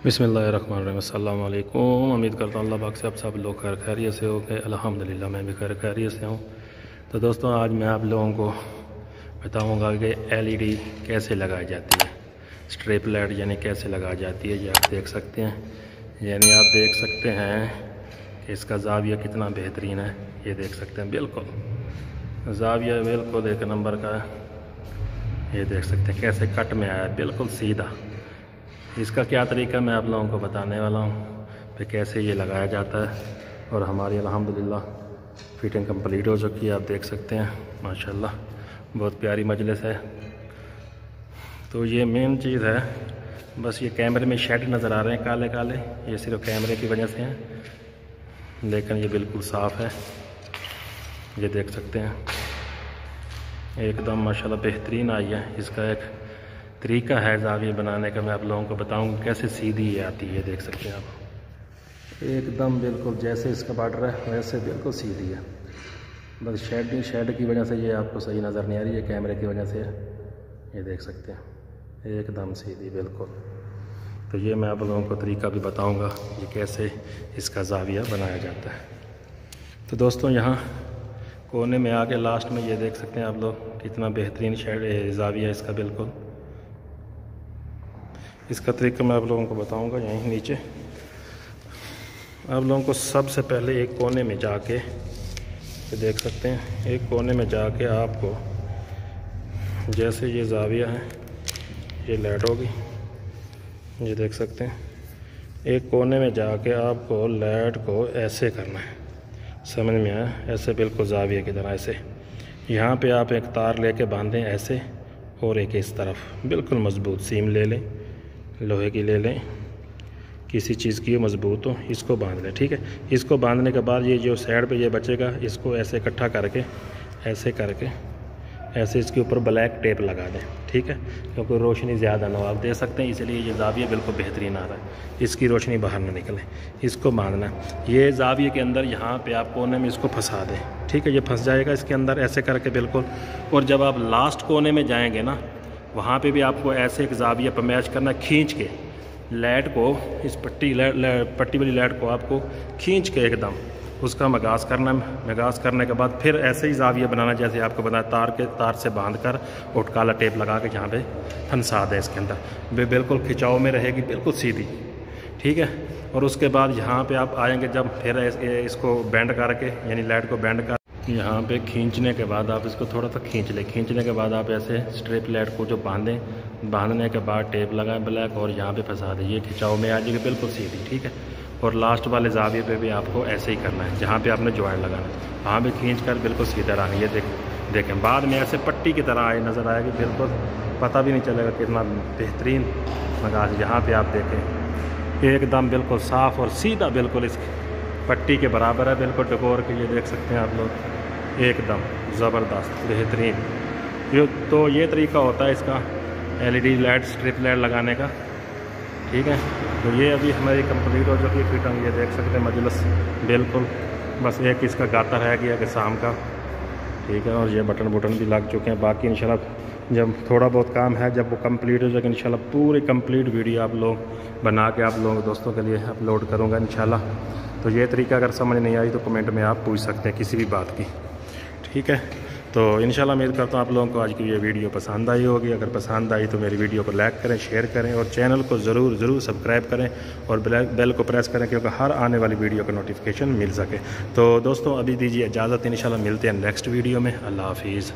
बिसमीम उम्मीद करता हूँ अल्लाह पाक से आप सब लोग खैर खैरियत से हो गए अल्हम्दुलिल्लाह, मैं भी खैर खैरियत से हूँ। तो दोस्तों, आज मैं आप लोगों को बताऊँगा कि एलईडी कैसे लगाई जाती है। स्ट्रिप लाइट यानी कैसे लगाई जाती है, ये आप देख सकते हैं। यानी आप देख सकते हैं कि इसका जाविया कितना बेहतरीन है। ये देख सकते हैं, बिल्कुल। जाविया बिल्कुल एक नंबर का, ये देख सकते हैं, कैसे कट में आया बिल्कुल सीधा। इसका क्या तरीका मैं आप लोगों को बताने वाला हूँ कि कैसे ये लगाया जाता है। और हमारी अल्हम्दुलिल्लाह फिटिंग कंप्लीट हो चुकी है, आप देख सकते हैं, माशाल्लाह, बहुत प्यारी मजलिस है। तो ये मेन चीज़ है, बस ये कैमरे में शेड नज़र आ रहे हैं काले काले ये सिर्फ़ कैमरे की वजह से हैं, लेकिन ये बिल्कुल साफ़ है। ये देख सकते हैं, एकदम माशाल्लाह बेहतरीन आई है, इसका एक तरीका है जाविया बनाने का, मैं आप लोगों को बताऊँगा कैसे सीधी ये आती है, देख सकते हैं आप। एकदम बिल्कुल जैसे इसका बार्डर है, वैसे बिल्कुल सीधी है। बस शेड शेड की वजह से ये आपको सही नज़र नहीं आ रही है कैमरे की वजह से ये देख सकते हैं, एकदम सीधी, बिल्कुल। तो ये मैं आप लोगों को तरीका भी बताऊँगा, ये कैसे इसका जाविया बनाया जाता है। तो दोस्तों, यहाँ कोने में आके लास्ट में ये देख सकते हैं आप लोग, कितना बेहतरीन शेड जाविया इसका, बिल्कुल। इसका तरीका मैं आप लोगों को बताऊँगा, यहीं नीचे। आप लोगों को सबसे पहले एक कोने में जाके, ये देख सकते हैं, एक कोने में जाके आपको, जैसे ये जाविया है, ये लाइट होगी, ये देख सकते हैं। एक कोने में जाके आपको लाइट को ऐसे करना है, समझ में आया? ऐसे बिल्कुल जाविया की तरह, ऐसे। यहाँ पे आप एक तार लेके बांधें, ऐसे, और एक इस तरफ़। बिल्कुल मज़बूत, सीम ले लें। लोहे की ले लें। किसी चीज़ की मज़बूत हो, इसको बाँध लें, ठीक है? इसको बांधने के बाद ये जो साइड पे ये बचेगा, इसको ऐसे इकट्ठा करके, ऐसे करके, ऐसे इसके ऊपर ब्लैक टेप लगा दें, ठीक है? क्योंकि रोशनी ज़्यादा ना हो, आप दे सकते हैं, इसलिए ये जाविया बिल्कुल बेहतरीन आ रहा है। इसकी रोशनी बाहर ना निकले, इसको बांधना ये जाविये के अंदर यहाँ पे आप कोने में इसको फंसा दें, ठीक है? ये फंस जाएगा इसके अंदर ऐसे करके बिल्कुल। और जब आप लास्ट कोने में जाएँगे ना वहाँ पे भी आपको ऐसे एक जाविया पर मैच करना खींच के लाइट को, इस पट्टी पट्टी वाली लाइट को आपको खींच के एकदम, उसका मगास करना, मगास करने के बाद फिर ऐसे ही जाविया बनाना जैसे आपको बताया, तार के, तार से बाँध कर और काला टेप लगा के जहाँ पे फंसा दें इसके अंदर। वे बिल्कुल खिंचाव में रहेगी, बिल्कुल सीधी, ठीक है? और उसके बाद यहाँ पे आप आएँगे जब फिर इसको बैंड करके, यानी लाइट को बैंड कर यहाँ पे खींचने के बाद आप इसको थोड़ा सा खींच लें। खींचने के बाद आप ऐसे स्ट्रिप लाइट को जो बांधें, बांधने के बाद टेप लगाएँ ब्लैक और यहाँ पे फंसा दें। ये खिंचाव में आ जाएगी, बिल्कुल सीधी, ठीक है? और लास्ट वाले जाविये पे भी आपको ऐसे ही करना है, जहाँ पे आपने ज्वाइंट लगाना है। वहाँ भी खींच कर बिल्कुल सीधा रहना ये देख, देखें, बाद में ऐसे पट्टी की तरह आए, नज़र आएगी, बिल्कुल पता भी नहीं चलेगा कितना बेहतरीन मगाज यहाँ पर आप देखें। एकदम बिल्कुल साफ़ और सीधा बिल्कुल इस पट्टी के बराबर है, बिल्कुल टकोर के, ये देख सकते हैं आप लोग। एकदम ज़बरदस्त, बेहतरीन। तो ये तरीका होता है इसका एलईडी लाइट स्ट्रिप लाइट लगाने का। ठीक है? तो ये अभी हमारी कंप्लीट हो चुकी है फिट हम ये देख सकते हैं मजलस। बिल्कुल, बस एक इसका गाता रह गया कि शाम का। ठीक है, और ये बटन बटन भी लग चुके हैं। बाकी इंशाल्लाह जब थोड़ा बहुत काम है, जब वो कंप्लीट हो जाएगा, इंशाल्लाह पूरी कंप्लीट वीडियो आप लोग, बना के आप लोगों, दोस्तों के लिए अपलोड करूँगा इंशाल्लाह। तो ये तरीका अगर समझ नहीं आई तो कमेंट में आप पूछ सकते हैं किसी भी बात की। ठीक है? तो इन उम्मीद करता हूँ आप लोगों को आज की ये वीडियो पसंद आई होगी। अगर पसंद आई तो मेरी वीडियो को लाइक करें, शेयर करें और चैनल को ज़रूर ज़रूर सब्सक्राइब करें और बेल को प्रेस करें क्योंकि हर आने वाली वीडियो का नोटिफिकेशन मिल सके। तो दोस्तों, अभी दीजिए इजाज़त। इन मिलते हैं नेक्स्ट वीडियो में। अल्लाह हाफिज़।